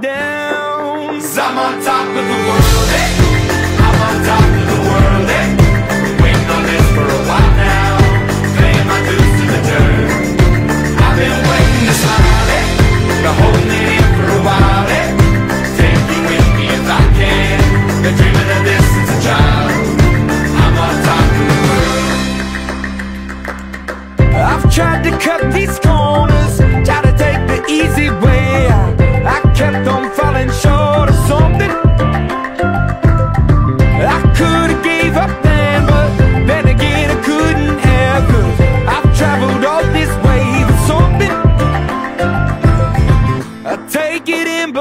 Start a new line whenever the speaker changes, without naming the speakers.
but don't look down.
Cause I'm on top of the world, hey. I'm on top of the world, hey. Been waiting on this for a while now. Paying my dues to the dirt. I've been waiting to smile, hey. Eh? Been holding it in for a while, hey. Take you with me if I can. Been dreaming of this since a child. I'm on top of the world.
I've tried to cut these corners,